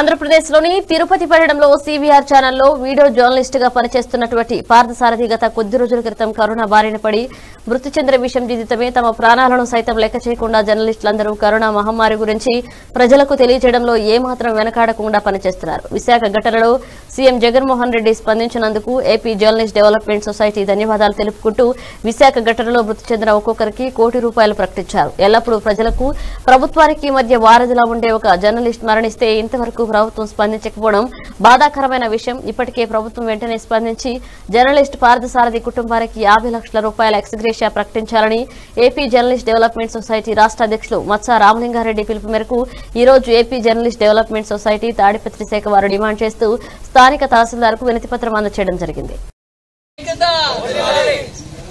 ఆంధ్రప్రదేశ్లోని తిరుపతి పట్టణంలో సీవీఆర్ ఛానల్లో వీడియో జర్నలిస్ట్గా పనిచేస్తున్నటువంటి పార్థసారథి గత కొద్ది రోజుల క్రితం కరోనా బారిన పడి మృతి చెందిన విషయం జీవితమే తమ ప్రాణాలను సైతం లెక్క చేయకుండా జర్నలిస్టులందరూ కరోనా మహమ్మారి గురించి ప్రజలకు తెలియజేయడంలో ఏమాత్రం వెనకాడకుండా పనిచేస్తున్నారు. విశాఖ ఘటనలో సీఎం జగన్మోహన్ రెడ్డి స్పందించినందుకు ఏపీ జర్నలిస్ట్ డెవలప్మెంట్ సొసైటీ ధన్యవాదాలు తెలుపుకుంటూ విశాఖ ఘటనలో మృతి చెందిన ఒక్కొక్కరికి కోటి రూపాయలు ప్రకటించారు. ఎల్లప్పుడూ ప్రజలకు ప్రభుత్వానికి మధ్య వారధిలా ఉండే ఒక జర్నలిస్ట్ మరణిస్తే ఇంతవరకు ప్రభుత్వం స్పందించకపోవడం బాధాకరమైన విషయం. ఇప్పటికే ప్రభుత్వం వెంటనే స్పందించి జర్నలిస్ట్ పార్థసారథి కుటుంబానికి యాభై లక్షల రూపాయల ఎక్స్గ్రేషియా ప్రకటించాలని ఏపీ జర్నలిస్ట్ డెవలప్మెంట్ సొసైటీ రాష్ట్ర అధ్యక్షులు మత్స రామలింగారెడ్డి పిలుపు మేరకు ఈ రోజు AP journalist development society Tadipatri శాఖ వారు డిమాండ్ చేస్తూ స్థానిక తహసీల్దార్కు వినతిపత్రం అందచేయడం జరిగింది.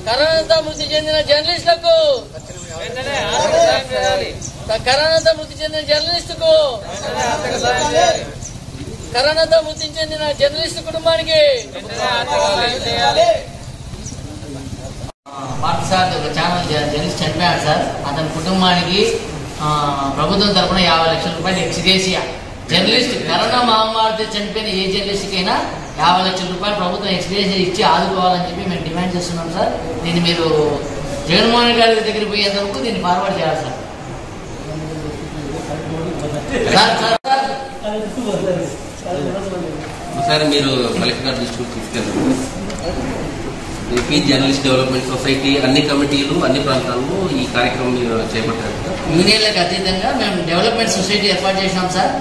కరోనాతో మృతి చెందిన జర్నలిస్టులకు కరోనాతో మృతి చెందిన జర్నలిస్టుకు కరోనాతో మృతి చెందిన జర్నలిస్ట్ కుటుంబానికి సార్ ఒక ఛానల్ జర్నలిస్ట్ చనిపోయాడు సార్. అతని కుటుంబానికి ప్రభుత్వం తరఫున యాభై లక్షల రూపాయలు ఎక్స్గ్రేషియా జర్నలిస్ట్ కరోనా మహమ్మారితో చనిపోయిన ఏ జర్నలిస్ట్కైనా యాభై లక్షల రూపాయలు ప్రభుత్వం ఎక్స్గ్రేషియా ఇచ్చి ఆదుకోవాలని చెప్పి మేము డిమాండ్ చేస్తున్నాం సార్. దీన్ని మీరు జగన్మోహన్ గారి దగ్గరికి పోయేంత వరకు దీన్ని ఫార్వర్డ్ చేయాలి సార్. Sir sir sir. ఒకసారి మీరు కలెక్టర్ దృష్టికి తీసుకెళ్ళండి. ఏపీ జర్నలిస్ట్ డెవలప్మెంట్ సొసైటీ అన్ని కమిటీలు అన్ని ప్రాంతాల్లో ఈ కార్యక్రమం మీరు చేపట్టారు. యూనియన్లకు అతీతంగా మేము డెవలప్మెంట్ సొసైటీ ఏర్పాటు చేసినాం సార్.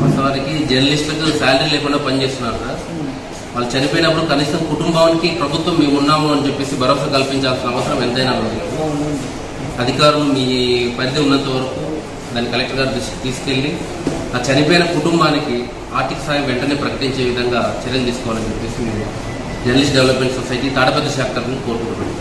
వాస్తవానికి జర్నలిస్టులకు శాలరీ లేకుండా పనిచేస్తున్నారు సార్. వాళ్ళు చనిపోయినప్పుడు కనీసం కుటుంబానికి ప్రభుత్వం మేము ఉన్నాము అని చెప్పేసి భరోసా కల్పించాల్సిన అవసరం ఎంతైనా ఉంది. అధికారులు మీ పరిధి ఉన్నంత వరకు దాన్ని కలెక్టర్ గారు దృష్టికి తీసుకెళ్ళి ఆ చనిపోయిన కుటుంబానికి ఆర్థిక సాయం వెంటనే ప్రకటించే విధంగా చర్యలు తీసుకోవాలని చెప్పేసి మేము జర్నలిస్ట్ డెవలప్మెంట్ సొసైటీ తాడపత్రి శాఖ తరఫున కోరుకుంటున్నాం.